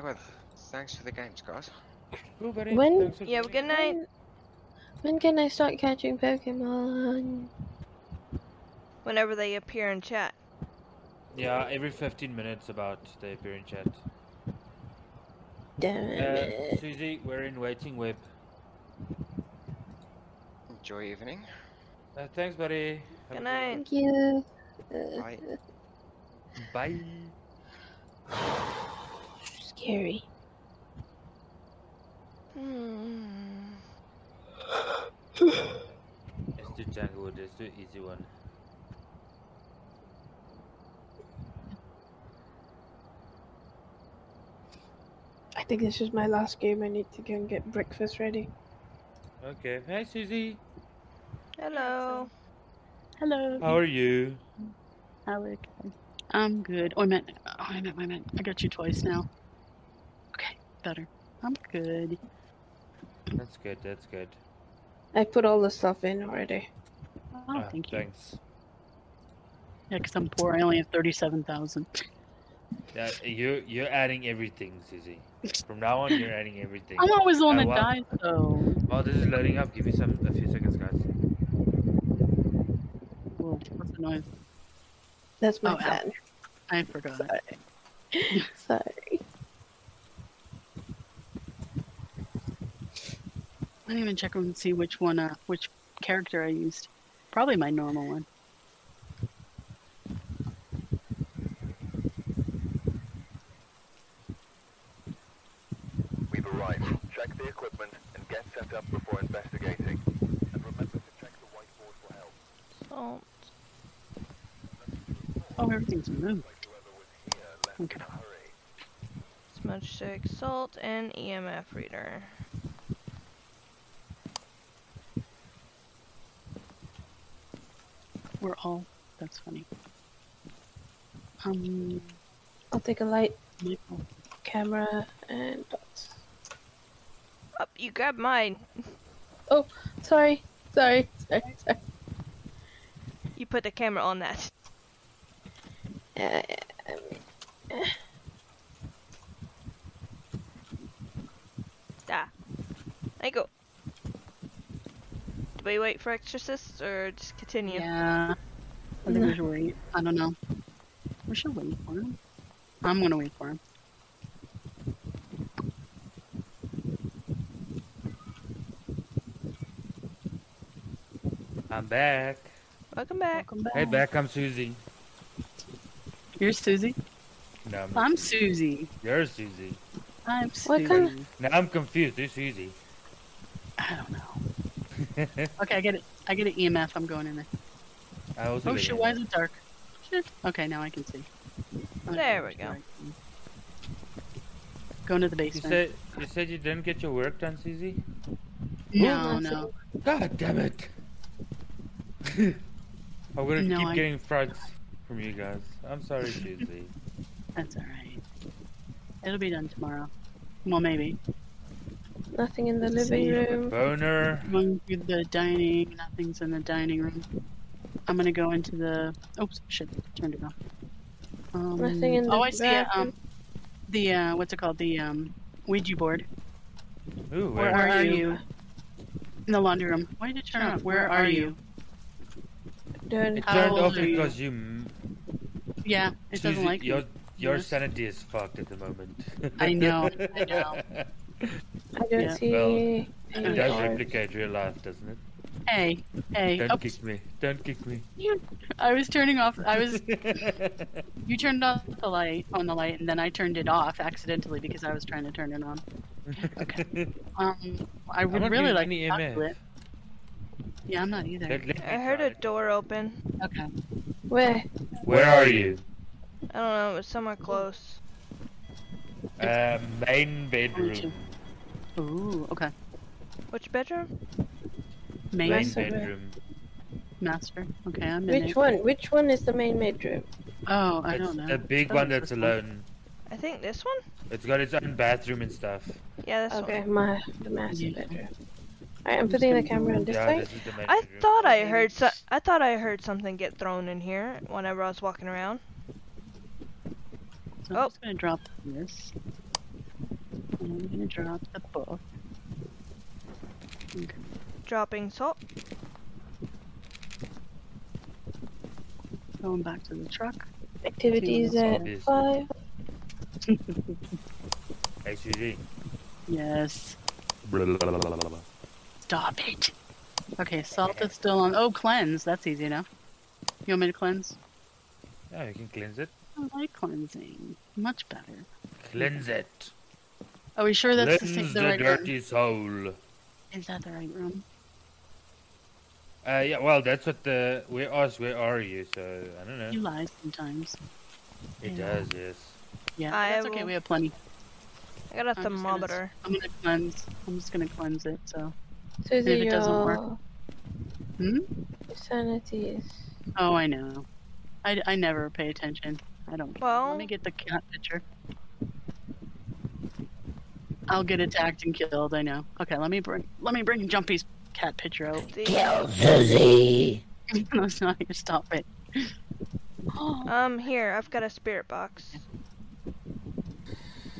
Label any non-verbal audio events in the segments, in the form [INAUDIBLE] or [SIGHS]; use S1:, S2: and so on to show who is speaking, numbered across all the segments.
S1: Oh, well, thanks for the games, guys.
S2: When-
S3: Yeah,
S4: joining.
S3: good night.
S2: When, when can I start catching Pokemon?
S3: Whenever they appear in chat.
S4: Yeah, every 15 minutes about they appear in chat.
S2: Damn
S4: Uh,
S2: it.
S4: Susie, we're in waiting web.
S1: Enjoy evening.
S4: Uh, thanks, buddy. Have
S3: Good
S4: one.
S3: night.
S2: Thank you.
S1: Bye.
S4: Bye. [SIGHS] [LAUGHS]
S2: scary.
S3: Hmm. [SIGHS]
S4: Let's do Tanglewood. Let's do easy one.
S2: I think this is my last game. I need to go and get breakfast ready.
S4: Okay. Hey, Susie.
S3: Hello.
S5: Hello.
S4: How are you?
S5: Alik. I'm good. Oh, I meant. Oh, I meant. I meant. I got you twice now. Okay, better. I'm good.
S4: That's good. That's good.
S2: I put all the stuff in already.
S5: Oh,
S4: Ah,
S5: thank you.
S4: Thanks.
S5: Yeah, because I'm poor. I only have thirty-seven thousand.
S4: Yeah, you you're adding everything, Susie. From now on, you're adding everything. [LAUGHS]
S5: I'm always on the one that
S4: well-
S5: dies, though.
S4: Oh, this is loading up. Give me some a few seconds, guys.
S5: Whoa, what's the noise?
S2: That's my
S5: Oh, ow. I forgot. [LAUGHS]
S2: Sorry. Sorry.
S5: I didn't even check and see which one, uh, which character I used. Probably my normal one.
S6: We've arrived. Check the equipment and get set up before investigating. And remember to check the whiteboard for help.
S3: Salt.
S5: Oh, everything's moved.
S6: Like whoever was here left
S5: Okay.
S6: in a hurry.
S3: Smudge stick, salt, and EMF reader.
S5: We're all. That's funny. Um,
S2: I'll take a light
S5: Michael.
S2: camera and dots.
S3: Up, you grabbed mine.
S2: Oh, sorry. Sorry. Sorry. Sorry.
S3: You put the camera on that.
S2: Uh,
S3: Ah. There you go. Do we wait for exorcists or just continue?
S5: Yeah. I think we should wait. I don't know. We should wait for him. I'm gonna wait for him.
S4: I'm back.
S3: Welcome back.
S5: Welcome back.
S4: Hey, back. I'm Susie.
S5: You're Susie.
S4: No, I'm,
S5: I'm Susie.
S4: You're Susie.
S5: I'm
S2: What
S5: Susie.
S2: kind
S4: Now I'm confused. Who's Susie?
S5: I don't know. Okay, I get it. I get an EMF. I'm going in there.
S4: I also
S5: Oh
S4: get
S5: shit!
S4: it.
S5: Why is it dark? Shit. Okay, now I can see. Okay,
S3: There we go.
S5: right. Going to the
S4: You
S5: basement.
S4: said you said you didn't get your work done, Susie.
S5: no, oh,
S2: that's
S5: no.
S4: God damn it! [LAUGHS] I'm gonna
S5: No,
S4: keep
S5: I-
S4: getting fronts from you guys. I'm sorry, Susie. [LAUGHS]
S5: That's all right. It'll be done tomorrow. Well, maybe.
S2: Nothing in the
S5: Let's
S2: living
S5: see.
S2: room.
S4: Boner.
S5: Going through the dining. Nothing's in the dining room. I'm gonna go into the. Oops, shit, turned it off. Um,
S2: Nothing in the
S5: Oh, I see it. Um, the uh, what's it called? The um, Ouija board.
S4: Ooh,
S5: Where
S4: where?
S5: are you? In the laundry room. Why did it turn off? Where are you?
S2: Doing
S4: It
S5: How
S4: turned off
S5: are you?
S4: because you.
S5: Yeah, it
S4: Susie,
S5: doesn't like
S4: your
S5: me.
S4: your
S5: Yes.
S4: sanity is fucked at the moment.
S5: I know, I [LAUGHS] know.
S2: I don't
S5: Yeah.
S2: see
S4: Well, It does
S2: orbs.
S4: replicate real life, doesn't it?
S5: Hey, hey.
S4: Don't
S5: Oops,
S4: kick me. Don't kick me.
S5: you. [LAUGHS] I was turning off. I was. [LAUGHS] You turned off the light on the light, and then I turned it off accidentally because I was trying to turn it on. Okay. [LAUGHS] Um, I would
S4: not
S5: really like
S4: any
S5: to talk to it. Yeah, I'm not either.
S4: Let- let me
S3: I heard a door open.
S5: Okay.
S2: Where?
S4: Where are you?
S3: I don't know, it was somewhere close.
S4: Uh, main
S5: Only
S4: bedroom.
S5: Two. Ooh, okay.
S3: Which bedroom?
S5: Main
S4: Main
S2: bedroom.
S4: bedroom.
S5: master. Okay, I'm in
S2: Which
S5: it.
S2: one? Which one is the main bedroom?
S5: Oh, I
S4: It's
S5: don't know.
S4: the big one
S5: it's
S4: that's alone.
S3: I think this one?
S4: It's got its own bathroom and stuff.
S3: Yeah, that's
S2: Okay,
S3: one.
S2: my the master
S5: Yeah.
S2: bedroom. Alright, I'm
S5: I'm
S2: putting the camera
S5: go-
S2: on this
S4: yeah,
S2: side.
S4: this is the main
S3: I
S4: bedroom.
S3: thought I
S5: Okay,
S3: heard so I thought I heard something get thrown in here whenever I was walking around.
S5: So
S3: Oh.
S5: I'm just gonna drop this. I'm gonna drop the book. Okay.
S3: Dropping salt.
S5: Going back to the truck.
S2: Activities at
S4: Obvious.
S2: five. [LAUGHS]
S4: Hey, Susie.
S5: Yes. Stop it. Okay, salt is still on. Oh, cleanse. That's easy enough. You want me to cleanse?
S4: Yeah, you can cleanse it.
S5: I like cleansing. Much better.
S4: Cleanse it.
S5: Are we sure that's the, same,
S4: Cleanse
S5: the
S4: the
S5: right room?
S4: dirty soul.
S5: Is that the right room?
S4: Uh, yeah, well, that's what the we asked. Where are you? So I don't know.
S5: You lie sometimes.
S4: It
S5: Yeah.
S4: does, yes.
S5: Yeah,
S3: I
S5: that's okay. We have plenty.
S3: I got a
S5: I'm just gonna
S3: thermometer.
S5: I'm gonna cleanse. I'm just gonna cleanse it. So.
S2: So
S5: If it doesn't work. Hmm.
S2: your sanity is.
S5: Oh, I know. I, I never pay attention. I don't.
S3: Well-
S5: Let me get the cat picture. I'll get attacked and killed. I know. Okay, let me bring let me bring Jumpy's cat picture out.
S3: The,
S7: Susie. [LAUGHS]
S5: no, it's not here. Stop it. [GASPS]
S3: um, here, I've got a spirit box.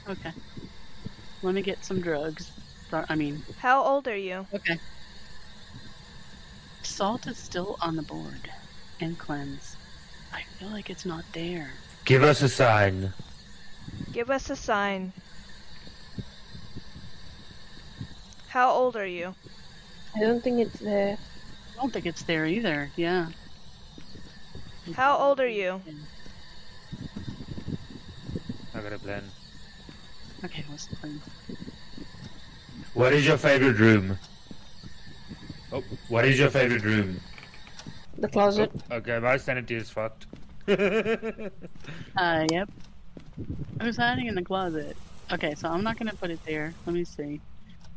S5: Okay. Let me get some drugs. I mean,
S3: How old are you?
S5: okay. Salt is still on the board. And cleanse. I feel like it's not there.
S4: Give us a sign.
S3: Give us a sign. How old are you?
S2: I don't think it's there.
S5: I don't think it's there either. Yeah.
S3: How old are you?
S4: I got a plan.
S5: Okay, what's the plan?
S4: What is your favorite room? Oh, what is your favorite room?
S2: The closet.
S4: Oh, okay, my sanity is fucked. [LAUGHS]
S5: Uh, yep. Who's hiding in the closet? Okay, so I'm not gonna put it there. Let me see.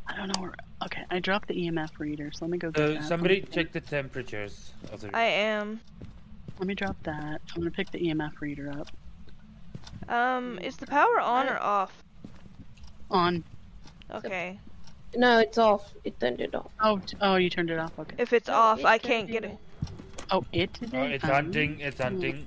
S5: I don't know where. Okay, I dropped the EMF reader, so let me go get
S4: So
S5: that.
S4: somebody
S5: me-
S4: check the temperatures of the
S3: I am.
S5: Let me drop that. I'm gonna pick the EMF reader up.
S3: Um, is the power on or off?
S5: On.
S3: Okay.
S2: No, it's off. It turned it off.
S5: Oh, t- oh, you turned it off. Okay.
S3: If it's
S2: No,
S3: off,
S2: it
S3: I can't get
S2: it
S3: it.
S5: Oh, it
S4: Oh, it's
S5: Um,
S4: hunting, it's hunting.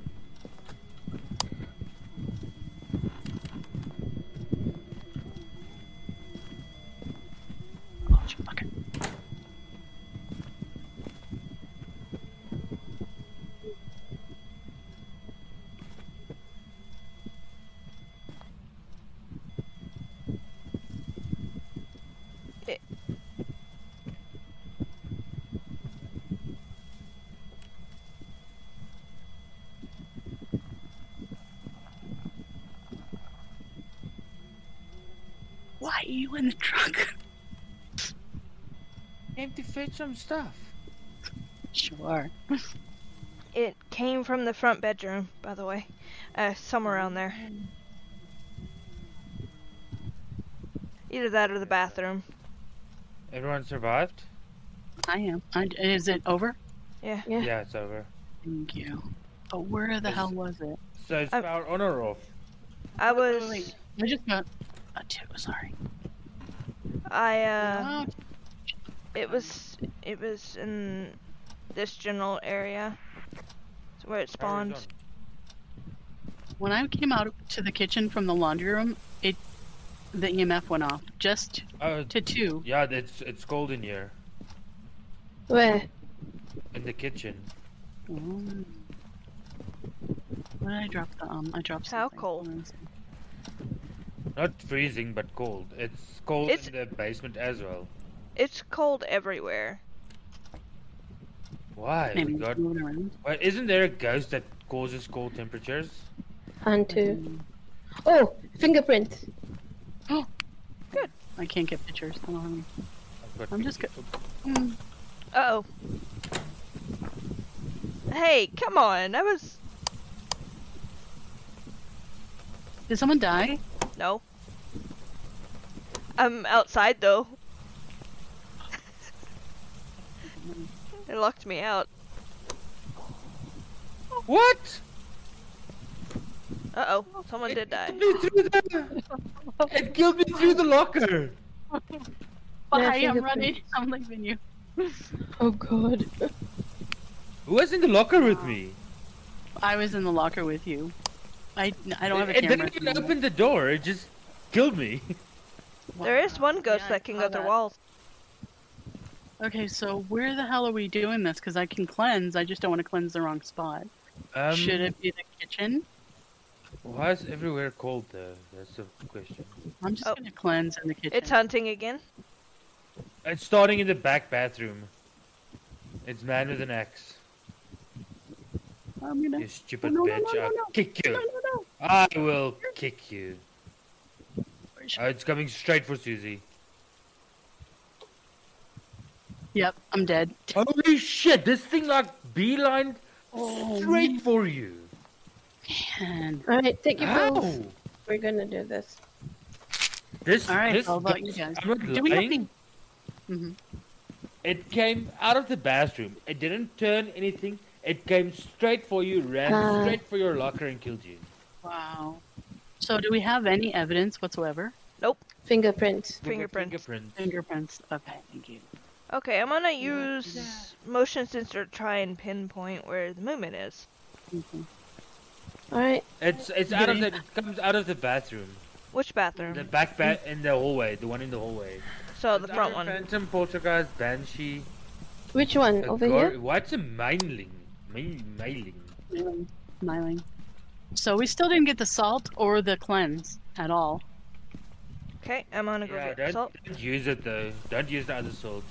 S5: In the truck?
S4: Came to fetch some stuff.
S5: Sure.
S3: It came from the front bedroom, by the way. Uh, somewhere around there. Either that or the bathroom.
S4: Everyone survived?
S5: I am. I, is it over?
S3: Yeah.
S2: Yeah.
S4: Yeah, it's over.
S5: Thank you. But where the
S4: Is-
S5: hell was it?
S4: So it's
S3: I'm-
S4: on or off?
S3: I was.
S5: wait, I just got a two. Sorry.
S3: I uh. It was. It was in this general area. It's where it
S4: Power's
S3: spawned.
S5: When I came out to the kitchen from the laundry room, it the EMF went off just
S4: Oh,
S5: to two.
S4: yeah, it's it's cold in here.
S2: Where?
S4: In the kitchen.
S5: Where did I drop the um? I dropped.
S3: How
S5: something.
S3: cold?
S5: Hold on a second.
S4: Not freezing, but cold. It's cold
S3: It's-
S4: in the basement as well.
S3: It's cold everywhere.
S4: Why?
S5: Maybe
S4: We got...
S5: moving around.
S4: Wait, isn't there a ghost that causes cold temperatures?
S2: And two. Oh, fingerprint. [GASPS] Good.
S5: I can't get pictures. Hold on.
S4: I've got
S5: I'm just
S4: good.
S5: Mm,
S3: Uh oh. Hey, come on. I was.
S5: Did someone die?
S3: No. I'm outside though. [LAUGHS] it locked me out.
S4: What?
S3: Uh oh. Someone did die.
S4: It killed me through the... It killed me through the locker.
S5: Bye. I'm
S2: fingerprints.
S5: running. I'm leaving you.
S2: Oh god.
S4: Who was in the locker with me?
S5: I was in the locker with you. I I don't have a
S4: it
S5: camera.
S4: didn't even open the door. It just killed me.
S3: There is one ghost
S5: Yeah,
S3: that can go through
S5: that.
S3: walls.
S5: Okay, so where the hell are we doing this? Because I can cleanse, I just don't want to cleanse the wrong spot.
S4: Um,
S5: Should it be the kitchen?
S4: Why is everywhere cold though? That's the question.
S5: I'm just
S3: Oh.
S5: gonna cleanse in the kitchen.
S3: It's hunting again.
S4: It's starting in the back bathroom. It's man with an axe.
S5: I'm gonna.
S4: You stupid
S5: no, no,
S4: bitch.
S5: no, no,
S4: I'll
S5: no.
S4: kick you.
S5: No, no, no.
S4: I will kick you.
S5: Where should-
S4: Oh, it's coming straight for Susie.
S5: Yep, I'm dead.
S4: Holy shit! This thing like beeline
S5: Oh,
S4: straight for you.
S5: man.
S2: Alright, take your
S4: How?
S2: pills. We're gonna do this.
S4: This,
S5: All right,
S4: this
S5: how about you guys?
S4: I'm not
S5: Do we have
S4: lying.
S5: hmm
S4: It came out of the bathroom. It didn't turn anything. It came straight for you, ran
S2: Uh.
S4: straight for your locker and killed you.
S5: Wow. So, do we have any evidence whatsoever?
S2: Fingerprints.
S3: Fingerprints.
S4: Fingerprints.
S5: Fingerprints. Okay, thank you.
S3: Okay, I'm gonna use motion sensor to try and pinpoint where the movement is.
S5: Mhm.
S2: Alright,
S4: It's it's out of the it comes out of the bathroom.
S3: Which bathroom?
S4: The back ba- in the hallway, the one in the hallway.
S3: So the front
S4: either
S3: one.
S4: Phantom, Poltergeist, Banshee.
S2: which one?
S4: a
S2: Over
S4: gar-
S2: here?
S4: What's a mailing? Main- Mailing.
S5: Smiling. Smiling. So, we still didn't get the salt or the cleanse at all.
S3: Okay, I'm gonna go
S4: Yeah,
S3: get
S4: don't,
S3: salt.
S4: don't use it though. Don't use the other salt.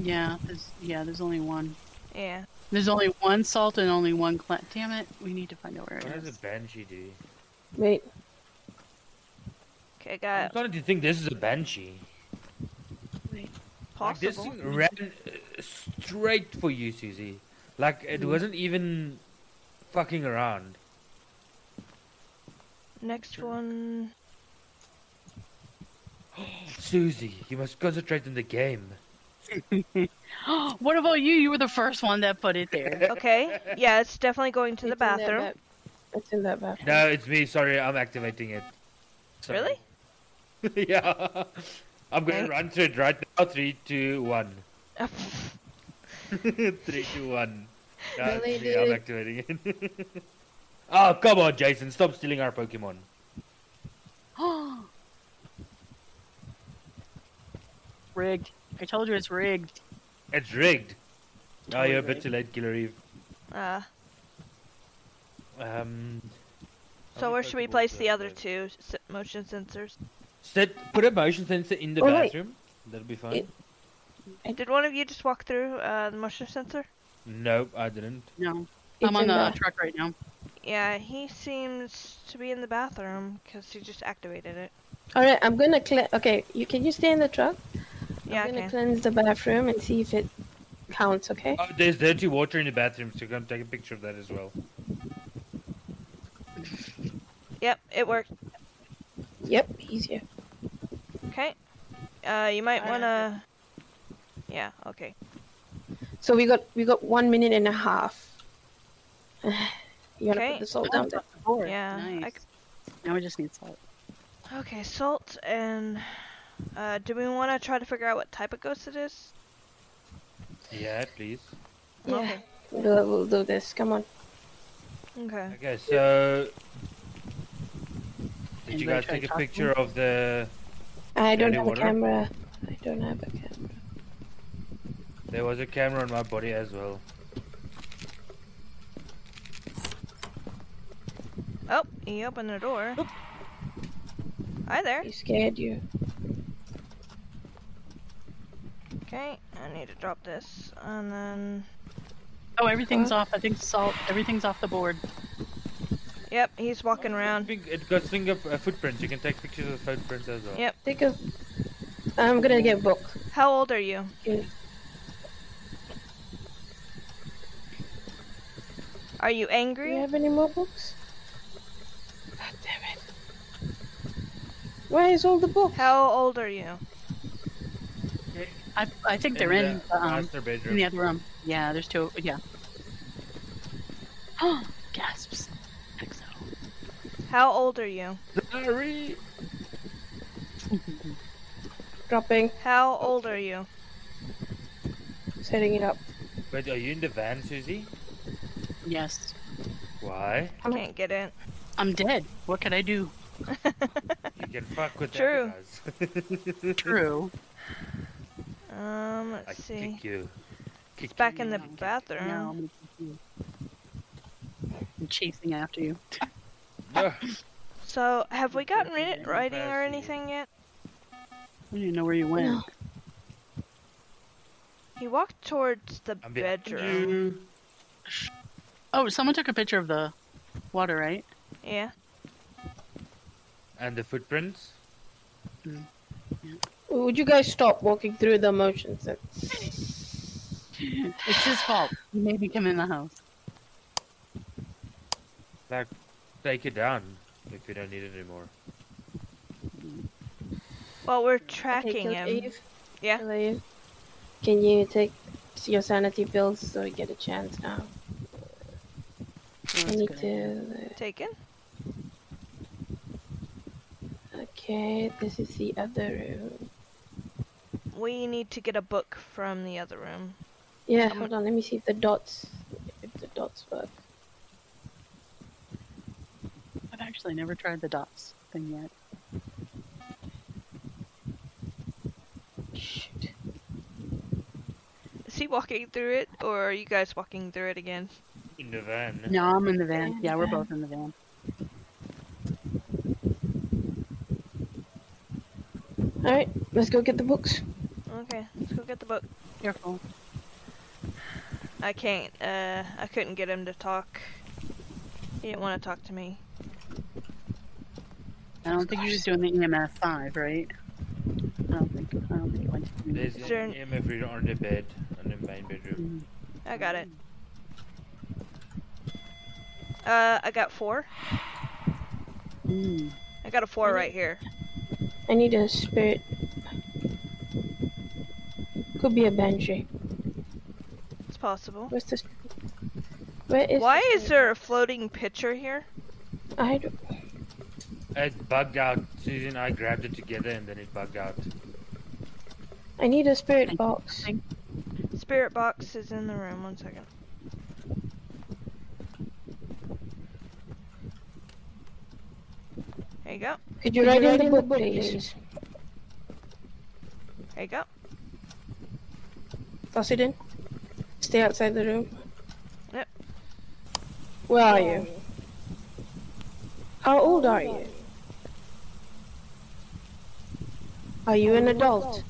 S5: Yeah, there's, yeah, there's only one.
S3: Yeah.
S5: There's only one salt and only one cleanse. Damn it, we need to find out where
S4: What
S5: it
S4: does a
S5: is.
S4: banshee do?
S2: Wait.
S3: Okay, got I'm
S4: starting to think this is a banshee. Like this
S3: possible.
S4: thing ran uh, straight for you, Susie. Like it
S5: Mm.
S4: wasn't even fucking around.
S3: Next one. [GASPS]
S4: Susie, you must concentrate on the game. [LAUGHS]
S5: what about you? You were the first one that put it there. [LAUGHS]
S3: Okay. Yeah, it's definitely going to the
S2: It's in
S3: bathroom.
S2: ba- it's in that bathroom.
S4: No, it's me. Sorry, I'm activating it. Sorry.
S3: Really? [LAUGHS]
S4: yeah. I'm gonna run through it right now. Three, two, one. [LAUGHS] Three, two, one. [LAUGHS] No, it's
S2: Really,
S4: me, I'm activating it. [LAUGHS] oh, come on, Jason. Stop stealing our Pokemon. [GASPS]
S5: rigged. I told you it's rigged.
S4: It's rigged. Oh, you're a bit
S5: rigged.
S4: too late, Killer Eve.
S3: Uh,
S4: Um.
S3: so where should we place the other
S4: have?
S3: two motion sensors?
S4: Set, put a motion sensor in the
S2: Oh, wait.
S4: bathroom. That'll be fine.
S2: It-
S3: Did one of you just walk through uh, the motion sensor?
S4: Nope, I didn't.
S5: No,
S2: It's
S5: I'm on the
S2: the-
S5: truck right now.
S3: Yeah, he seems to be in the bathroom because he just activated it.
S2: Alright, I'm gonna clean. Okay, you can you stay in the truck?
S3: Yeah,
S2: I'm gonna
S3: can.
S2: cleanse the bathroom and see if it counts. Okay.
S4: Oh, there's dirty water in the bathroom, so come take a picture of that as well.
S3: Yep, it worked.
S2: Yep, easier.
S3: Okay. Uh, you might
S5: I
S3: wanna. Yeah. Okay.
S2: So we got we got one minute and a half. [SIGHS] You wanna
S3: Okay.
S2: put the salt down
S5: it's
S2: there?
S5: off the board.
S3: Yeah,
S5: Nice.
S3: c-
S5: Now we just need salt.
S3: Okay, salt and. Uh, do we want to try to figure out what type of ghost it is?
S4: Yeah, please.
S2: Yeah.
S3: Okay.
S2: We'll, we'll do this. Come on.
S3: Okay.
S4: Okay, so. Did you guys take a picture of the.
S2: I don't have
S4: water?
S2: a camera. I don't have a camera.
S4: There was a camera on my body as well.
S3: Oh, he opened the door. Hi there.
S2: He scared you.
S3: Okay, I need to drop this, and then.
S5: Oh, everything's off. I think salt. Everything's off the board.
S3: Yep, he's walking
S4: I
S3: around.
S4: think it got finger uh, footprints. You can take pictures of footprints as well.
S3: Yep.
S2: Take a. I'm gonna get a book.
S3: How old are you?
S2: Yeah.
S3: Are you angry?
S2: Do you have any more books? God damn it! Where is all the books?
S3: How old are you?
S5: I I think they're in,
S4: the
S5: the, um,
S4: master
S5: in the other room. Yeah, there's two. Yeah. Oh, gasps. XO.
S3: How old are you?
S4: Sorry. [LAUGHS]
S2: Dropping.
S3: How old are you?
S2: Setting it up.
S4: Wait, are you in the van, Susie?
S5: Yes.
S4: Why?
S3: I can't get in.
S5: I'm dead. What can I do?
S4: You can fuck with
S3: True.
S4: that, guys. [LAUGHS]
S5: True.
S3: Um, let's see.
S4: kick you. Kick
S3: It's back in the bathroom.
S5: Now I'm confused. I'm chasing after you.
S3: So, have we gotten ri-
S5: Fast
S3: writing or
S4: you.
S3: anything yet?
S5: I don't even know where you went.
S2: No.
S3: He walked towards the
S4: I'm
S3: bedroom.
S4: You.
S5: Oh, someone took a picture of the water, right?
S3: Yeah.
S4: And the footprints. Mm.
S2: Would you guys stop walking through the motion sense? [LAUGHS]
S5: It's his fault. He made me come in the house.
S4: Like, take it down if you don't need it anymore.
S3: Well, we're tracking
S2: Kill
S3: him.
S2: Eve,
S3: Yeah.
S2: Can you take your sanity pills so we get a chance now?
S5: Oh,
S2: I
S5: that's
S2: need
S5: good idea.
S2: to.
S3: Taken?
S2: Okay, this is the other room.
S3: We need to get a book from the other room.
S2: Yeah,
S3: Um,
S2: hold on. Let me see if the dots, if the dots work.
S5: I've actually never tried the dots thing yet.
S2: Shoot.
S3: Is he walking through it, or are you guys walking through it again?
S4: In the van.
S5: No, I'm in the van.
S2: Yeah,
S5: Yeah, we're both in the van.
S2: All right, let's go get the books.
S3: Okay, let's go get the book.
S5: Careful.
S3: I can't, uh, I couldn't get him to talk. He didn't want to talk to me.
S5: I don't think he was doing the EMF five, right? I don't think. I don't think he went to.
S4: There's
S3: Is there
S4: an
S3: an-
S4: EMF reader on the bed, on the main bedroom.
S5: Mhm.
S3: I got it. Uh, I got four.
S5: Mm.
S3: I got a four right here.
S2: I need a spirit. Could be a banshee.
S3: It's possible.
S2: Where's this? Where is?
S3: Why
S2: the
S3: is there a floating picture here?
S2: I don't.
S4: It bugged out. Susan and I grabbed it together and then it bugged out.
S2: I need a spirit box.
S3: Spirit box is in the room. One second. There you go.
S2: Could you write in the book, please?
S3: There you go.
S2: Toss it in. Stay outside the room.
S3: Yep.
S2: Where are you? How old are you? Are you an adult?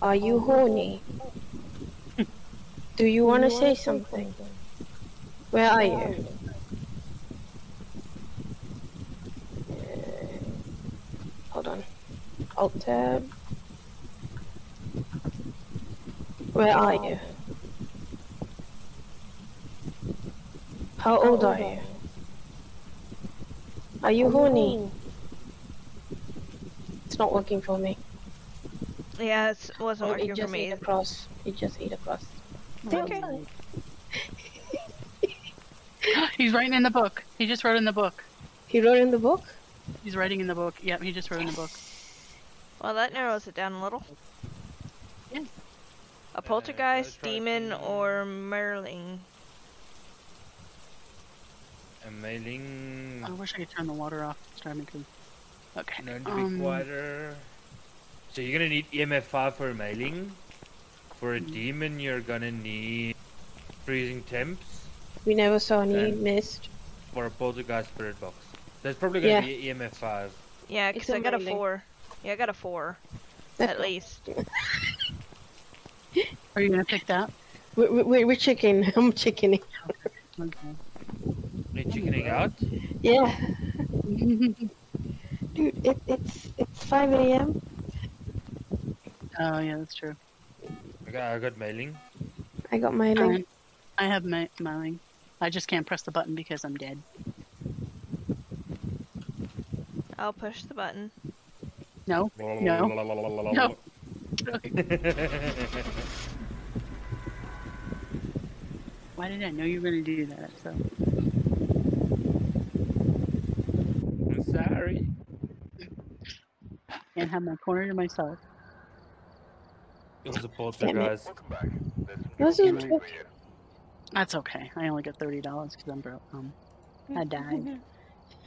S2: Are you horny? Do you want to say something? Where are you? Uh, Hold on. Alt tab. Where are you? How old are you? Are you horny? It's not working for me.
S3: Yeah, it wasn't
S2: Oh,
S3: working
S2: it
S3: for
S2: just
S3: me.
S2: ate across. It just ate across.
S3: Okay. [LAUGHS]
S5: He's writing in the book. He just wrote in the book.
S2: He wrote in the book?
S5: He's writing in the book. Yep, he just wrote in the book.
S3: Well, that narrows it down a little.
S5: Yeah.
S3: A poltergeist,
S4: try
S3: demon, or Merling.
S4: A mailing.
S5: I wish I could turn the water off. It's driving me crazy. Okay.
S4: Known to be
S5: um,
S4: quieter. So you're gonna need EMF 5 for a mailing. For a
S5: Mhm.
S4: demon, you're gonna need freezing temps.
S2: We never saw any
S4: Okay.
S2: mist.
S4: For a poltergeist spirit box. That's probably gonna
S2: Yeah.
S4: be EMF 5.
S3: Yeah, because I got a four. Yeah, I got a four. At [LAUGHS] least.
S5: Are you gonna pick that?
S2: We're, we're, we're chicken. I'm chickening.
S5: Okay.
S4: Are you chickening out?
S2: Yeah. [LAUGHS] Dude, it, it's it's 5 a.m.
S5: oh yeah, that's true.
S4: I got, I got mailing.
S2: I got mailing. link.
S5: Alright. I have my mailing. I just can't press the button because I'm dead.
S3: I'll push the button.
S5: No. No. No. [LAUGHS] Why did I know you were gonna do that? So
S4: I'm sorry.
S5: can't have my corner to myself.
S4: It was a
S2: Damn it.
S4: poltergeist.
S6: Welcome back. There's
S2: Was it?
S6: to do for you.
S5: That's okay. I only get thirty dollars because I'm broke. Um, I died. [LAUGHS]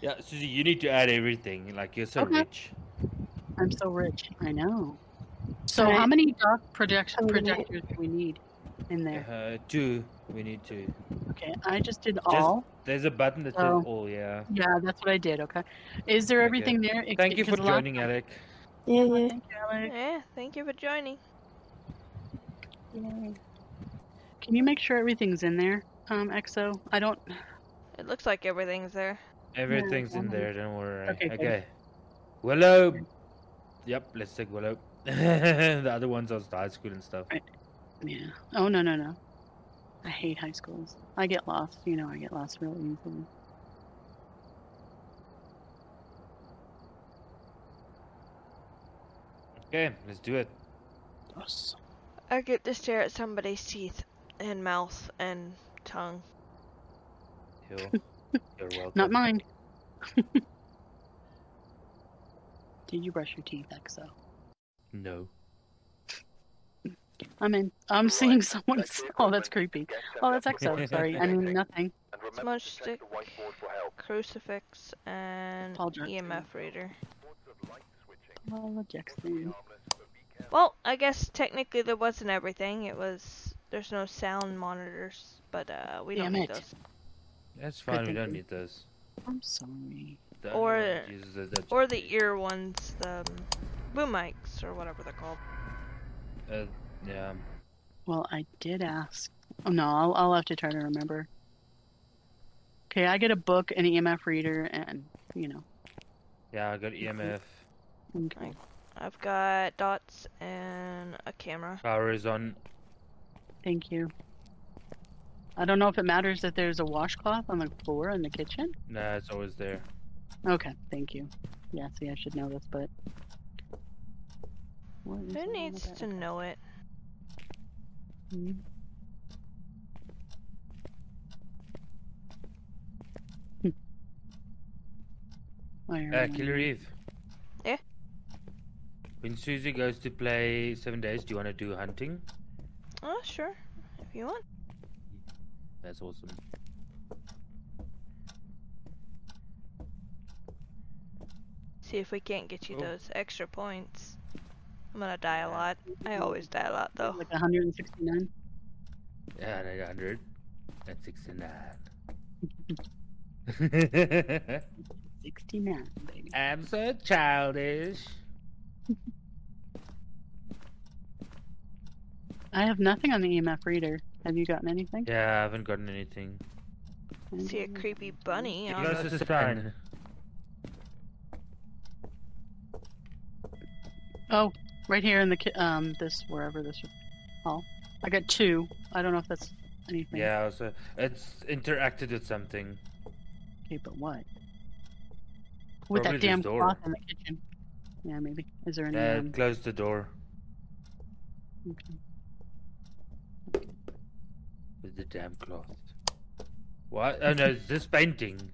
S4: Yeah, Susie, you need to add everything. Like you're so
S5: Okay.
S4: rich.
S5: I'm so rich. I know. So
S2: Alright.
S5: how many dark projection projectors do we need in there?
S4: Uh, two. We need two.
S5: Okay, I just did all.
S4: There's a button that
S5: Oh.
S4: says all. Yeah.
S5: Yeah, that's what I did. Okay. Is there
S4: Okay.
S5: everything there? It-
S4: Thank you for joining,
S5: time-
S4: Alik.
S2: Yeah,
S5: Oh,
S2: yeah.
S5: Thank you, Alik.
S3: Yeah, thank you for joining.
S5: Yay. Can you make sure everything's in there, um, EXO? I don't.
S3: It looks like everything's there.
S4: Everything's in
S5: um,
S4: there. Don't worry.
S5: okay, good.
S4: Okay. Willow. Yep. Let's take Willow. [LAUGHS] the other ones are high school and stuff.
S5: Yeah. Oh no no no. I hate high schools. I get lost. You know, I get lost real easily.
S4: Okay, let's do it.
S5: Yes.
S3: I get to stare at somebody's teeth and mouth and tongue.
S4: You're, [LAUGHS] you're welcome.
S5: Not mine. [LAUGHS] Did you brush your teeth, EXO?
S4: No.
S5: I'm in. I'm seeing someone's. [LAUGHS]
S6: Check
S5: Oh, that's creepy. Oh, that's
S6: before
S5: EXO. Sorry. I mean nothing.
S6: and
S3: Smudge stick.
S6: the whiteboard for help.
S3: Crucifix and EMF reader.
S6: Reports of light switching.
S5: Oh,
S6: Be
S5: Jackson.
S6: harmless, but be careful.
S3: Well, I guess technically there wasn't everything. It was there's no sound monitors, but uh, we don't
S5: Damn
S3: need
S5: it.
S3: those.
S4: That's fine. We don't need those.
S5: I'm sorry.
S4: The
S3: Or-
S4: that uses it, that's
S3: Or the ear ones, the boom mics or whatever they're called.
S4: Uh, yeah.
S5: Well, I did ask. Oh no, I'll I'll have to try to remember. Okay, I get a book, an EMF reader, and you know.
S4: Yeah, I got EMF.
S5: Okay.
S3: I've got dots and a camera.
S4: Power is on.
S5: Thank you. I don't know if it matters that there's a washcloth on the floor in the kitchen.
S4: Nah, it's always there.
S5: Okay, thank you. Yeah, see, I should know this, but.
S3: Who needs to
S5: that?
S3: know it?
S5: Hmm. Hmm. You're
S4: Uh. Killer Eve.
S3: Yeah?
S4: When Susie goes to play Seven Days, do you want to do hunting?
S3: Oh, sure. If you want.
S4: That's awesome.
S3: See if we can't get you
S4: Oh.
S3: those extra points. I'm gonna die a lot. I always die a lot though.
S5: Like 169.
S4: Yeah, I need 100. That's 69. [LAUGHS] [LAUGHS]
S5: 69, baby.
S4: I'm so childish.
S5: I have nothing on the EMF reader. Have you gotten anything?
S4: Yeah, I haven't gotten anything.
S3: See a creepy bunny
S4: Give
S3: on
S4: us
S3: the
S4: a sign.
S5: Oh, right here in the ki- um this wherever this hall. I got two. I don't know if that's anything.
S4: Yeah, also, it's interacted with something.
S5: Okay, but what? With
S4: Probably
S5: that damn
S4: door.
S5: cloth in the kitchen. Yeah, maybe. Is there any?
S4: Uh,
S5: um,
S4: close the door
S5: okay.
S4: With the damn cloth. What? Oh no, it's this painting.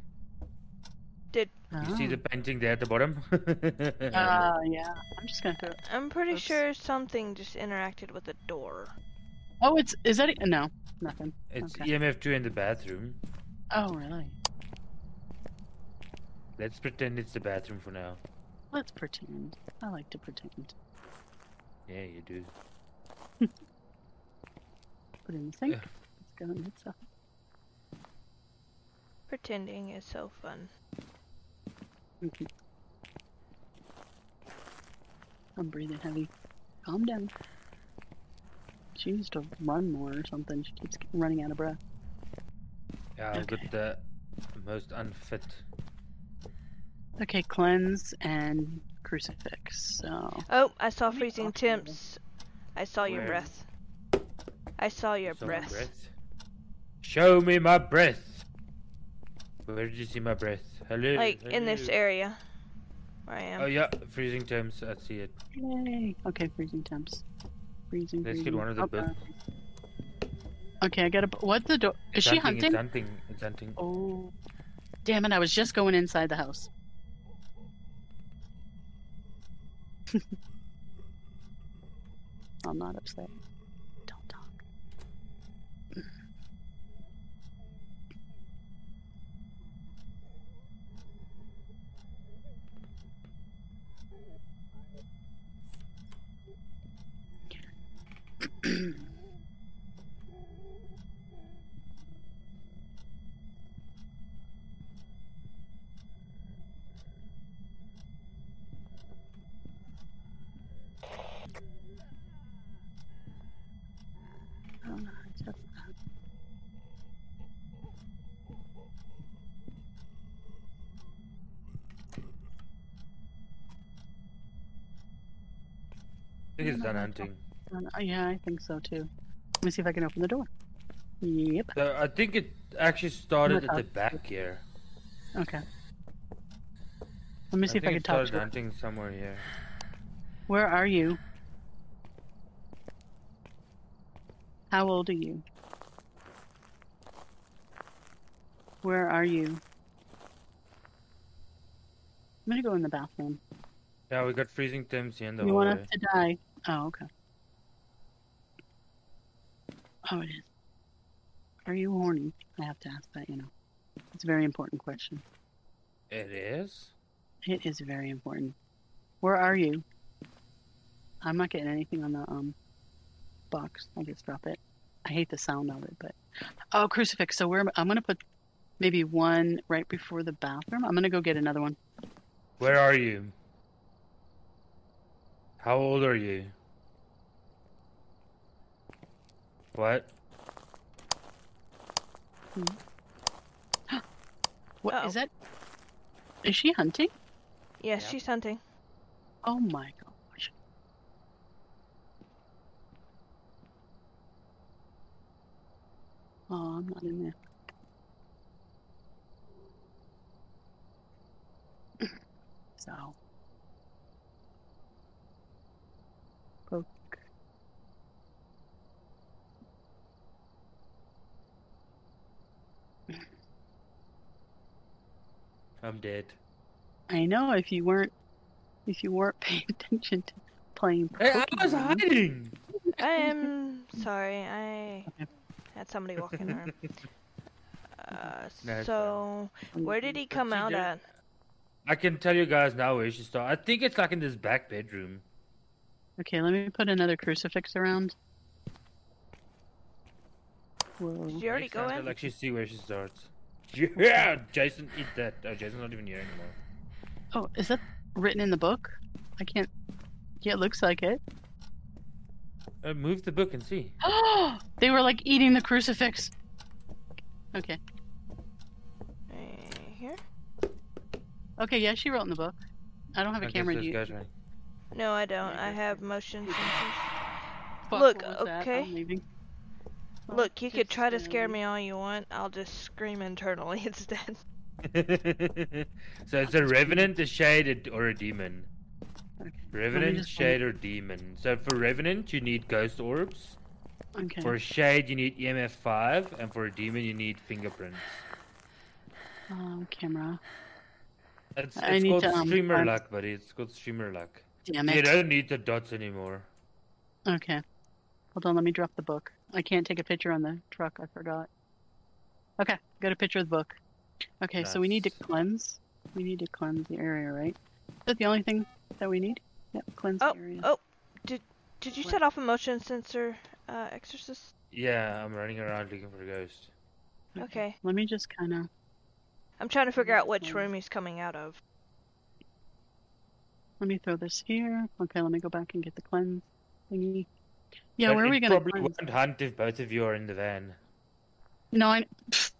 S4: Did you see
S5: Oh.
S4: the painting there at the bottom?
S5: Uh, [LAUGHS] [LAUGHS] yeah. I'm just gonna throw.
S3: I'm pretty
S5: Oops.
S3: sure something just interacted with the door.
S5: Oh, it's is that? it? No, nothing.
S4: it's
S5: okay.
S4: EMF 2 in the bathroom.
S5: Oh, really?
S4: Let's pretend it's the bathroom for now.
S5: Let's pretend. I like to pretend.
S4: Yeah, you do. [LAUGHS]
S5: Put in the sink.
S4: Yeah.
S5: Let's go and get stuff.
S3: Pretending is so fun.
S5: Okay. I'm breathing heavy. Calm down. She needs to run more or something. She keeps running out of breath.
S4: Yeah, I've
S5: Okay.
S4: got the most unfit.
S5: Okay, cleanse and crucifix. So
S3: Oh, I saw freezing
S5: talk to you.
S3: temps. I saw your breath. I saw your
S4: Saw my
S3: breath.
S4: Show me my breath. Where did you see my breath? Hello.
S3: Like in this area where I am.
S4: Oh yeah, freezing temps. I see it.
S5: yay. Okay, freezing temps. Freezing.
S4: Let's get one of the
S5: Okay.
S4: books.
S5: Okay, I gotta. What the door? Is she hunting?
S4: It's hunting. It's hunting.
S5: Oh, damn it! I was just going inside the house. [LAUGHS] I'm not upset. I
S4: think he's done hunting.
S5: Uh, yeah, I think so too. Let me see if I can open the door. Yep.
S4: So I think it actually started at the back here.
S5: Okay. Let me see if I can talk to
S4: hunting somewhere here.
S5: Where are you? How old are you? Where are you? I'm gonna go in the bathroom.
S4: Yeah, we got freezing temps here in the
S5: you want us to die? Oh, okay. Oh, it is. Are you horny? I have to ask that, you know. It's a very important question.
S4: It is?
S5: It is very important. Where are you? I'm not getting anything on the um box. I'll just drop it. I hate the sound of it, but oh, crucifix. So where I'm gonna put maybe one right before the bathroom. I'm gonna go get another one.
S4: Where are you? How old are you? What? Hmm.
S5: What is
S3: Uh-oh.
S5: that? Is she hunting?
S3: Yes,
S4: Yeah.
S3: she's hunting.
S5: Oh my gosh. Oh, I'm not in there. [LAUGHS] So.
S4: I'm dead.
S5: I know if you weren't if you weren't [LAUGHS] paying attention to playing
S4: Hey, I was hiding!
S3: I am sorry. I had somebody walk in the room. [LAUGHS] Uh,
S4: No, it's
S3: so where did he come out
S4: did-
S3: at?
S4: I can tell you guys now where she started. I think it's like in this back bedroom.
S5: Okay, let me put another crucifix around. Whoa.
S3: Did you already
S4: Makes
S3: go
S4: sense,
S3: in?
S4: I'll actually see where she starts. [LAUGHS] Yeah, Jason, eat that. Oh, Jason's not even here anymore.
S5: Oh, is that written in the book? I can't. Yeah, it looks like it.
S4: Uh, move the book and see.
S5: Oh, [GASPS] they were like eating the crucifix. Okay.
S3: Right here?
S5: Okay, yeah, she wrote in the book. I don't have a
S4: I
S5: camera. You,
S4: guy's right.
S3: No, I don't. I have motion sensors.
S5: Fuck,
S3: Look,
S5: what was that?
S3: okay.
S5: I'm.
S3: Look, you could try to scare
S5: um,
S3: me all you want. I'll just scream internally [LAUGHS] instead. [LAUGHS]
S4: so it's a revenant, a shade, or a demon. Revenant, shade, or demon. So for revenant, you need ghost orbs.
S5: Okay.
S4: For a shade, you need EMF five, and for a demon, you need fingerprints.
S5: Um, camera.
S4: It's,
S5: I
S4: it's
S5: need
S4: called
S5: to, um,
S4: streamer
S5: find-
S4: luck, buddy. It's called streamer luck.
S5: Damn
S4: You
S5: it.
S4: don't need the dots anymore.
S5: Okay. Hold on, let me drop the book. I can't take a picture on the truck, I forgot. Okay, got a picture of the book. Okay, so we need to cleanse. We need to cleanse the area, right? Is that the only thing that we need? Yep, cleanse
S3: Oh,
S5: the area.
S3: oh, did did you
S5: What?
S3: set off a motion sensor, uh, exorcist?
S4: Yeah, I'm running around looking for a ghost.
S3: Okay,
S5: Let me just kind of.
S3: I'm trying to figure out which room he's coming out of.
S5: Let me throw this here. Okay, let me go back and get the cleanse thingy. Yeah,
S4: But
S5: where are we gonna
S4: probably
S5: cleanse?
S4: won't hunt if both of you are in the van.
S5: No, I. pfft.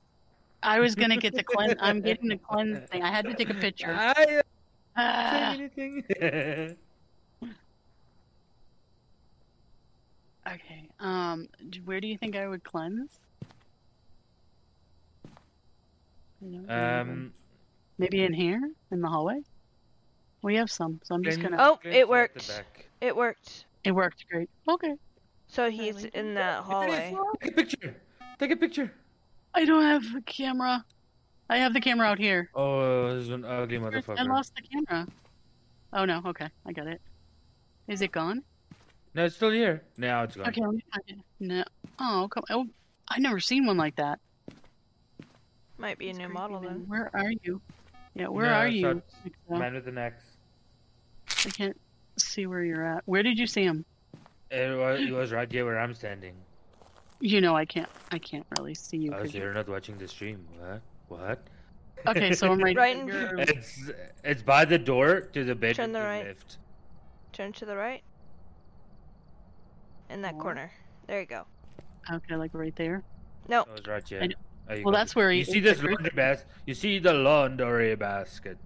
S5: I was gonna get the cleanse. I'm getting the cleanse thing. I had to take a picture. [LAUGHS]
S4: I didn't say
S5: Ah,
S4: anything. [LAUGHS]
S5: okay. Um, where do you think I would cleanse? You
S4: um,
S5: maybe in here in the hallway. We have some, so I'm just gonna.
S3: Oh, it worked. It worked.
S5: It worked great. Okay.
S3: So he's in that hallway.
S4: Take a picture. Take a picture.
S5: I don't have a camera. I have the camera out here.
S4: Oh, this is an ugly motherfucker.
S5: I lost the camera. Oh no. Okay, I got it. Is it gone?
S4: No, it's still here. Now it's gone.
S5: Okay, let me find it. No. Oh, come. Oh, I've never seen one like that.
S3: Might be a
S5: It's
S3: new model
S5: man.
S3: then.
S5: Where are you? Yeah, where
S4: No,
S5: are you?
S4: not-
S5: Like, uh,
S4: Man with an axe.
S5: I can't see where you're at. Where did you see him?
S4: It was, it was right here where I'm standing.
S5: You know, I can't. I can't really see you.
S4: Oh,
S5: 'cause
S4: so
S5: you're-
S4: you're not watching the stream. What? What?
S5: Okay, so I'm right. [LAUGHS]
S3: Right in-
S5: you're-
S4: It's it's by the door to the bedroom
S3: Turn the
S4: to
S3: right.
S4: left.
S3: Turn to the right. In that
S5: More.
S3: corner. There you go.
S5: Okay, like right there.
S3: No,
S4: Oh, it's right here.
S5: I.
S4: Oh,
S5: Well, that's where
S4: you see
S5: the
S4: this laundry basket. You see the laundry basket.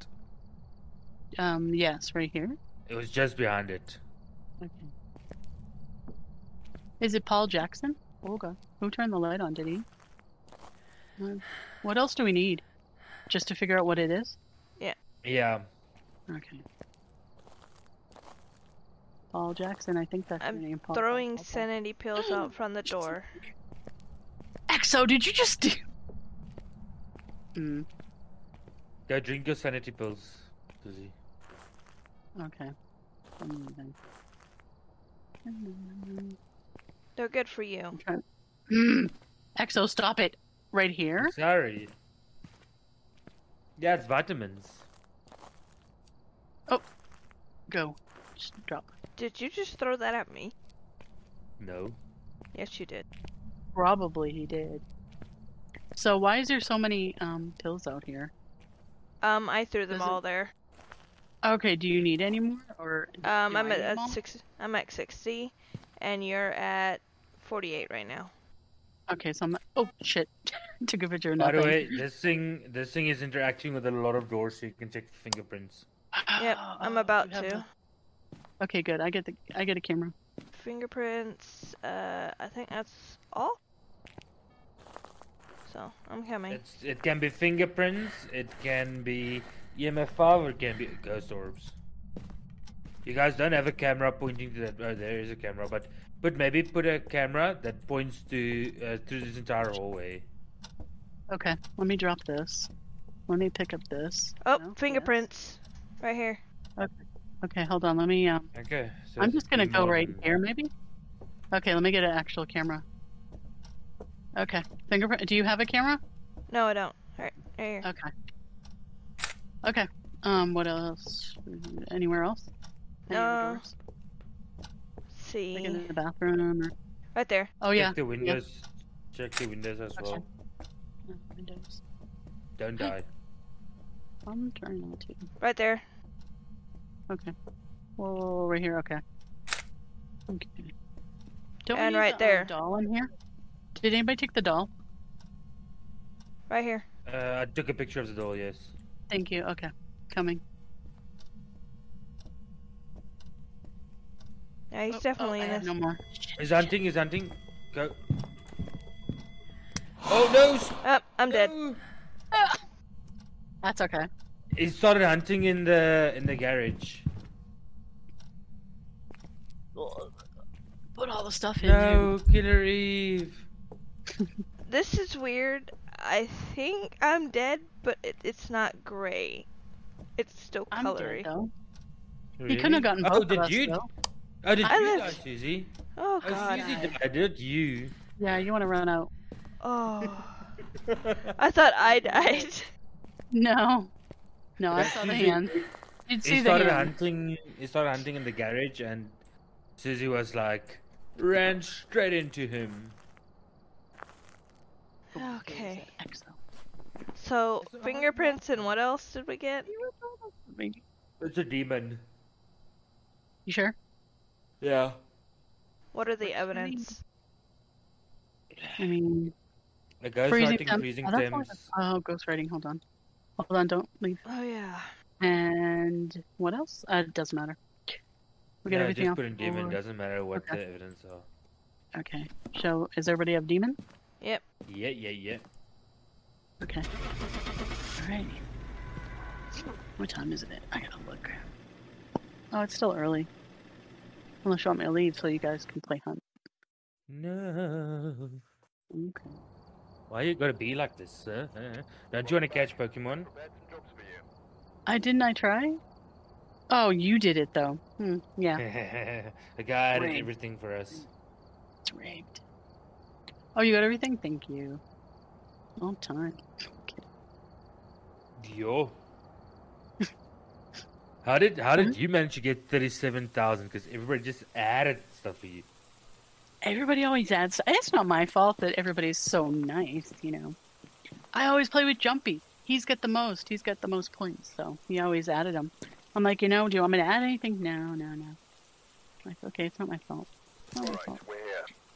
S5: Um, yes, right here.
S4: It was just behind it.
S5: Okay. Is it Paul Jackson? Olga. Who turned the light on? Did he? What else do we need? Just to figure out what it is?
S4: Yeah. Yeah.
S5: Okay. Paul Jackson, I think that's
S3: I'm
S5: your name. Paul,
S3: Throwing
S5: Paul, Paul, Paul.
S3: sanity pills out from the [GASPS] door.
S5: Exo, did you just do? Hmm.
S4: Go drink your sanity pills, Susie.
S5: Okay. Then.
S3: They're good for you.
S5: I'm trying. Mm. Exo, stop it! Right here.
S4: Sorry. Yeah, it's vitamins. Oh.
S5: Go. Just drop.
S3: Did you just throw that at me?
S4: No.
S3: Yes, you did.
S5: Probably he did. So why is there so many um pills out here?
S3: Um, I threw them
S5: Does it-
S3: all there.
S5: Okay, do you need any more or?
S3: Um, I'm
S5: I
S3: at,
S5: need
S3: at six. I'm at sixty, and you're at forty-eight right now.
S5: Okay, so I'm. Oh shit! [LAUGHS] Took a picture of
S4: By the way, this thing this thing is interacting with a lot of doors, so you can check fingerprints.
S3: Yep, [GASPS] I'm
S5: oh,
S3: about
S5: you
S3: to.
S5: the- Okay, good. I get the. I get a camera.
S3: Fingerprints. Uh, I think that's all. So I'm coming.
S4: It's it can be fingerprints, it can be EMF five, or it can be ghost orbs. You guys don't have a camera pointing to that. Oh, there is a camera, but but maybe put a camera that points to uh, through this entire hallway.
S5: Okay, let me drop this. Let me pick up this.
S3: Oh,
S5: No, yes.
S3: fingerprints, right here.
S5: Okay, okay, hold on. Let me. Um,
S4: Okay. So
S5: I'm just gonna go right
S4: demon.
S5: here, maybe. Okay, let me get an actual camera. Okay, fingerprint. Do you have a camera?
S3: No, I don't. All right, right here.
S5: Okay. Okay. Um, what else? Anywhere else? Any
S3: Uh, see,
S5: Like in the bathroom or?
S3: right there.
S5: Oh yeah.
S4: Check the windows. Check the windows as
S5: Okay.
S4: well.
S5: Uh, Windows.
S4: Don't die. [GASPS]
S5: I'm trying not to.
S3: Right there.
S5: Okay. Whoa, right here. Okay. Okay. Don't
S3: And
S5: need
S3: right
S5: the,
S3: there.
S5: doll in here. Did anybody take the doll?
S3: Right here.
S4: Uh, I took a picture of the doll, Yes.
S5: Thank you. Okay, coming.
S3: Yeah, he's
S5: Oh, oh
S3: definitely
S5: oh,
S3: in this.
S5: no more.
S4: He's hunting. He's hunting. Go. [GASPS] Oh no!
S3: Oh, I'm dead.
S4: no!
S5: That's okay.
S4: He started hunting in the in the garage.
S5: Put all the stuff in
S4: No, Killer Eve. [LAUGHS]
S3: This is weird. I think I'm dead, but it, it's not gray. It's still
S5: I'm
S3: colory.
S5: dead.
S4: Really?
S5: He couldn't have gotten oh, both
S4: Oh,
S5: of
S4: did
S5: us
S4: you?
S5: though.
S4: Oh, did
S3: I
S4: you
S3: lived.
S4: die, Susie?
S3: Oh
S4: Oh,
S3: god.
S4: Susie
S3: I-
S4: died. Did you?
S5: Yeah, you want to run out?
S3: Oh. I thought I died. [LAUGHS]
S5: No. No, I
S4: Yeah,
S5: saw the
S4: Susie-
S5: hand. You'd see
S4: He
S5: the
S4: started
S5: hand.
S4: hunting. He started hunting in the garage, and Susie was like, ran straight into him.
S3: Okay.
S5: Exo.
S3: So fingerprints and what else did we get?
S4: It's a demon.
S5: You sure?
S4: Yeah.
S3: What are the
S5: What's
S3: evidence?
S5: I mean,
S4: A ghost
S5: freezing
S4: writing
S5: temps.
S4: freezing
S5: Oh, that's the- oh, ghost writing. Hold on. Hold on. Don't leave.
S3: Oh yeah.
S5: And what else? Uh, it doesn't matter. We got
S4: yeah,
S5: everything
S4: just
S5: else.
S4: put in demon.
S5: forward.
S4: Doesn't matter what
S5: Okay.
S4: the evidence are.
S5: Okay. So, is everybody have demon? Yep.
S4: Yeah, yeah, yeah.
S5: Okay. Alright. What time is it? I gotta look. Oh, it's still early. Unless you want me to leave so you guys can play hunt.
S4: No.
S5: Okay.
S4: Why you gotta be like this, sir? Huh? Don't you wanna catch Pokemon?
S6: Prepared some jobs for you.
S5: I didn't I try? Oh, you did it though. Hmm. Yeah, [LAUGHS]
S4: the guy did everything for us.
S5: it's rigged. Oh, you got everything? Thank you. All time. Okay.
S4: Yo. How did how did you manage to get thirty seven thousand? Because everybody just added stuff for you.
S5: Everybody always adds. It's not my fault that everybody's so nice, you know. I always play with Jumpy. He's got the most. He's got the most points, so he always added them. I'm like, you know, do you want me to add anything? No, no, no. Like, okay, it's not my fault. It's not my
S6: Alright,
S5: fault.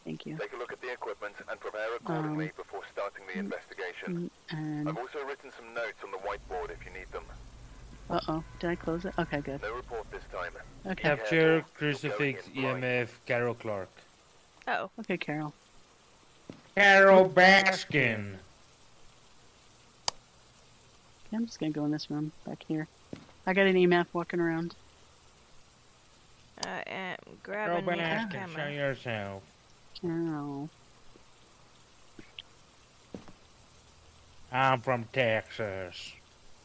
S6: We're here.
S5: Thank you.
S6: Take a look at the equipment and prepare accordingly before starting the investigation.
S5: Mm, And
S6: I've also written some notes on the whiteboard if you need them.
S5: uh oh, did I close it? Okay, good.
S6: No report this time.
S5: Okay,
S4: Capture crucifix
S6: going in blind.
S4: EMF Carol Clark.
S3: Oh,
S5: Okay, Carol.
S4: Carole Baskin.
S5: Okay, I'm just gonna go in this room back here. I got an EMF walking around.
S3: I am
S4: Carol
S3: grabbing the
S4: Baskin, show yourself.
S5: Carol.
S4: I'm from Texas.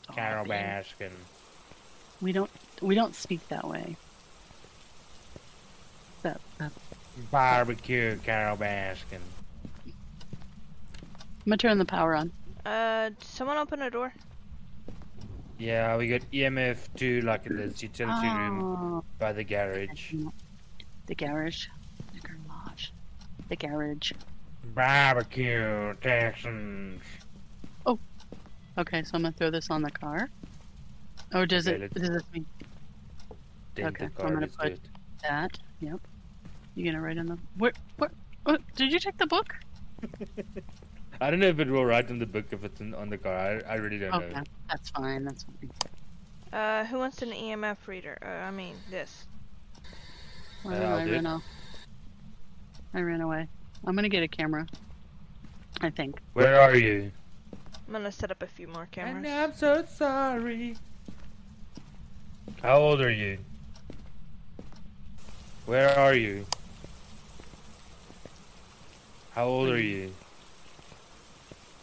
S5: Aw,
S4: Carol
S5: man.
S4: Baskin.
S5: We don't we don't speak that way. That, that
S4: Barbecue, Carole Baskin.
S5: I'm gonna turn the power on.
S3: Uh, someone open a door.
S4: Yeah, we got EMF 2 like in this utility room
S5: Oh,
S4: by the garage.
S5: The garage. The garage.
S4: Barbecue, Texans. Oh.
S5: Okay, so I'm gonna throw this on the car. Oh, does
S4: Okay,
S5: it
S4: let's-
S5: does this mean
S4: Dental
S5: Okay, I'm gonna put-
S4: good.
S5: that? Yep. You gonna write in the where what what did you take the book? [LAUGHS]
S4: I don't know if it will write in the book if it's in, on the car. I, I really don't
S5: Okay,
S4: know.
S5: that's fine, that's fine.
S3: Uh, who wants an EMF reader? Uh, I mean, this.
S5: Why
S4: Uh,
S5: did
S4: I'll
S5: I
S4: do
S5: off? I ran away. I'm gonna get a camera. I think.
S4: Where are you?
S3: I'm gonna set up a few more cameras.
S4: And I'm so sorry. How old are you? Where are you? How old are you?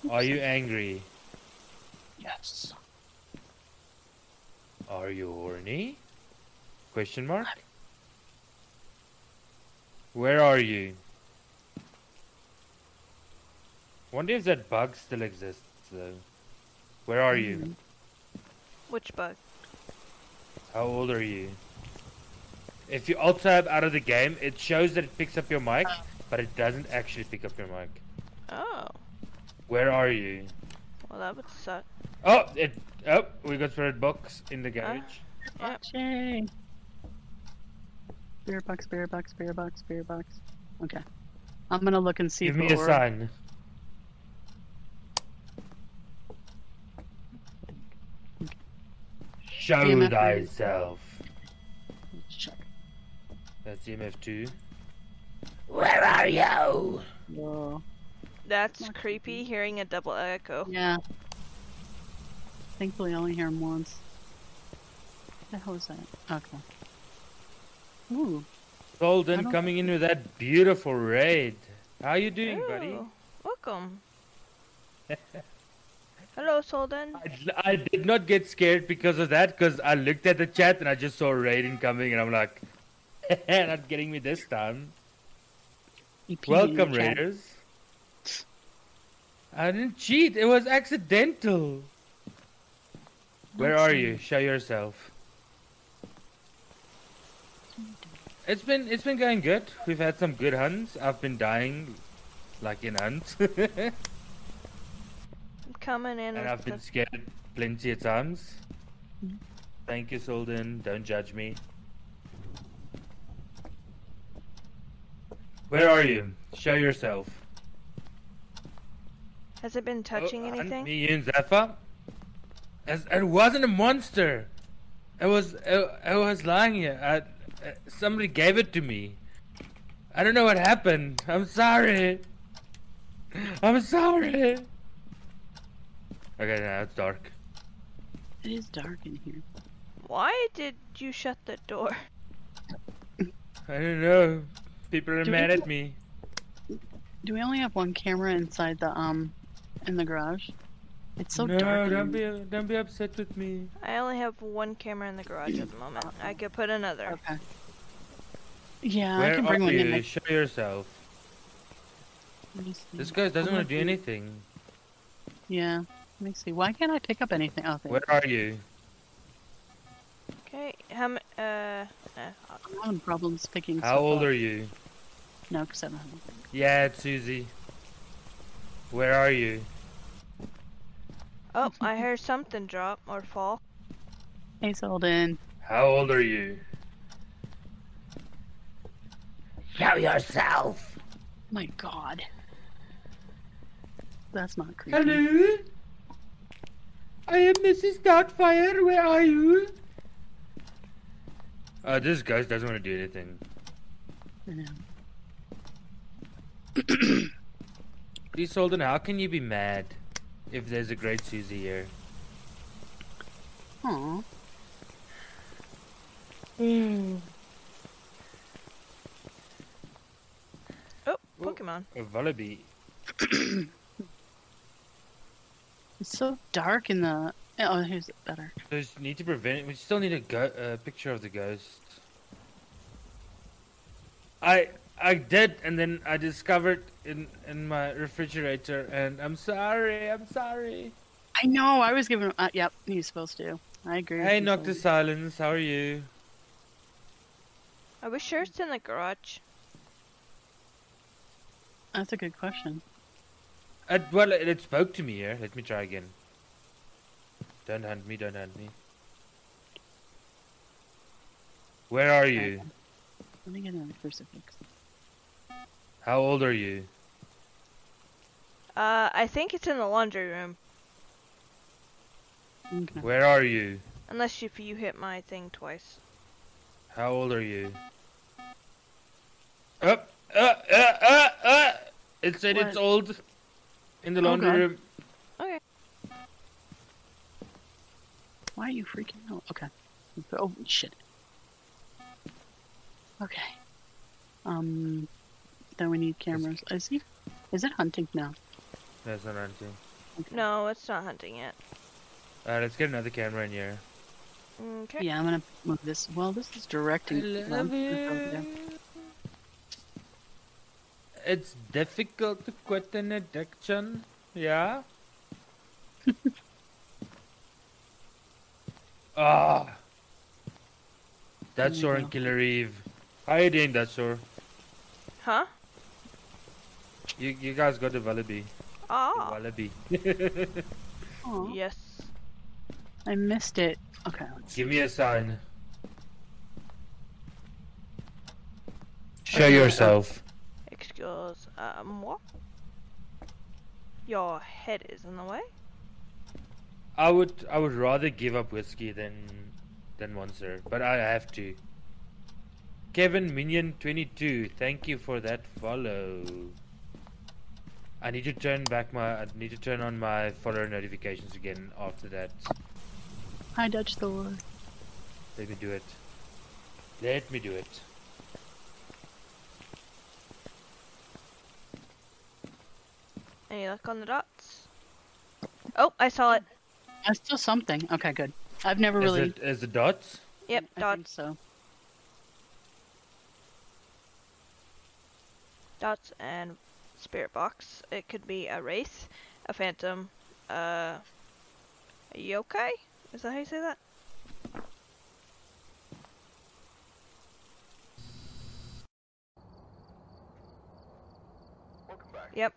S4: Are you angry?
S5: Yes.
S4: Are you horny? Question mark? Where are you? Wonder if that bug still exists though. Where are you? Mm-hmm.
S3: Which bug?
S4: How old are you? If you alt tab out of the game, it shows that it picks up your mic, but it doesn't actually pick up your mic.
S3: Oh,
S4: Where are you?
S3: well that would suck.
S4: Oh, it. Oh, we got spirit box in the ah. garage.
S3: Yep.
S5: Yay. Spirit box, spirit box, spirit box, spirit box. Okay. I'm gonna look and see
S4: Give
S5: if
S4: me a sign. Show
S5: EMF
S4: thyself.
S5: Check.
S4: That's EMF two. Where are you?
S5: Whoa.
S3: That's
S5: Not
S3: creepy. Hearing a double echo.
S5: Yeah. Thankfully, I only hear him once. What the hell is that? Okay. Ooh.
S4: Golden coming in with that beautiful raid. How are you doing, buddy?
S3: Welcome. [LAUGHS] Hello, Solden.
S4: I, I did not get scared because of that, because I looked at the chat and I just saw Raiden coming and I'm like, [LAUGHS] not getting me this time.
S5: he peed in the
S4: Welcome. Raiders. I didn't cheat, it was accidental. Where are you? Show yourself. It's been it's been going good. We've had some good hunts. I've been dying like in hunts. [LAUGHS]
S3: I'm coming in. And
S4: I've been
S3: the-
S4: scared plenty of times. Thank you, Solden. Don't judge me. Where are you? Show yourself.
S3: Has it been touching
S4: Oh,
S3: anything?
S4: Me, you, and Zephyr. As- It wasn't a monster. It was. It, it was lying here. I, somebody gave it to me. I don't know what happened. I'm sorry. I'm sorry. Okay, now it's dark.
S5: It is dark in here.
S3: Why did you shut the door?
S4: I don't know. People are
S5: Do
S4: mad at me.
S5: Do we only have one camera inside the um, in the garage? It's so
S4: no,
S5: dark. in
S4: don't be don't be upset with me.
S3: I only have one camera in the garage at the moment. I could put another.
S5: Okay. Yeah, I can bring one in.
S4: you?
S5: next-
S4: Show yourself.
S5: let me see.
S4: This guy doesn't want to do
S5: looking.
S4: anything.
S5: Yeah. Let me see. Why can't I pick up anything? Oh, there.
S4: Where are you?
S3: Okay, how m- uh, uh,
S5: I'm having problems picking.
S4: How old are you?
S5: No, because I don't have anything.
S4: Yeah, it's Susie. Where are you?
S3: Oh, I heard something drop or fall.
S5: Hey, Selden.
S4: How old are you? Show yourself.
S5: My God. That's not creepy.
S4: Hello? I am Mrs. Doubtfire. Where are you? Uh, this guy doesn't want to do anything.
S5: I know. [CLEARS THROAT]
S4: Please, Holden, how can you be mad if there's a great Susie here?
S5: Aw.
S2: Hmm.
S3: Oh,
S4: Ooh.
S3: Pokemon.
S4: A Wallaby. [CLEARS THROAT]
S5: It's so dark in the. Oh, here's it better.
S4: There's need to prevent it. We still need a go- uh, picture of the ghost. I I did, and then I discovered in in my refrigerator, and I'm sorry. I'm sorry.
S5: I know. I was giving. Uh, yep, he's supposed to. I agree.
S4: Hey,
S5: you,
S4: Noctis
S5: Sophie.
S4: Silence. How are you?
S3: Are we sure it's in the garage?
S5: That's a good question.
S4: Uh, well, it, it spoke to me here. Let me try again. Don't hunt me. Don't hunt me. Where are you?
S5: Let me get another crucifix.
S4: How old are you?
S3: Uh, I think it's in the laundry room.
S5: Okay.
S4: Where are you?
S3: Unless if you hit my thing twice.
S4: How old are you? Up, uh, uh, uh, uh. It said it's old. In the laundry
S5: God.
S4: room.
S3: Okay.
S5: Why are you freaking out? Okay. Oh shit. Okay. Um. Then we need cameras. Is he? Is it hunting now?
S4: That's not hunting.
S3: No, it's not hunting yet.
S4: Uh, let's get another camera in here.
S3: Okay.
S5: Yeah, I'm gonna move this. Well, this is directing. well, it's over there.
S4: It's difficult to quit an addiction. Yeah? [LAUGHS] Ah. That's
S5: There
S4: Shore
S5: you
S4: and Killer Eve. How you doing, That's Shore?
S3: Huh?
S4: You, you guys got the Wallaby. The
S3: Ah.
S4: Wallaby.
S3: Yes.
S5: I missed it. Okay. Let's
S4: Give me a sign. Show yourself.
S3: Excuse, um, what? Your head is in the way?
S4: I would I would rather give up whiskey than than Monster, but I have to. Kevin Minion 22, thank you for that follow. I need to turn back my I need to turn on my follower notifications again after that.
S5: Hi, Dutch Thor.
S4: Let me do it. Let me do it.
S3: Any luck on the dots? Oh, I saw it.
S5: I still something. Okay, good. I've never
S4: Is
S5: really.
S4: it is the dots?
S3: Yep,
S5: I
S3: dots.
S5: think so.
S3: Dots and spirit box. It could be a wraith, a phantom, uh, a yokai. Is that how you say that?
S6: Welcome back.
S3: Yep.